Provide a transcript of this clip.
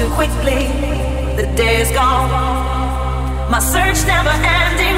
too quickly. The day is gone. My search never ends.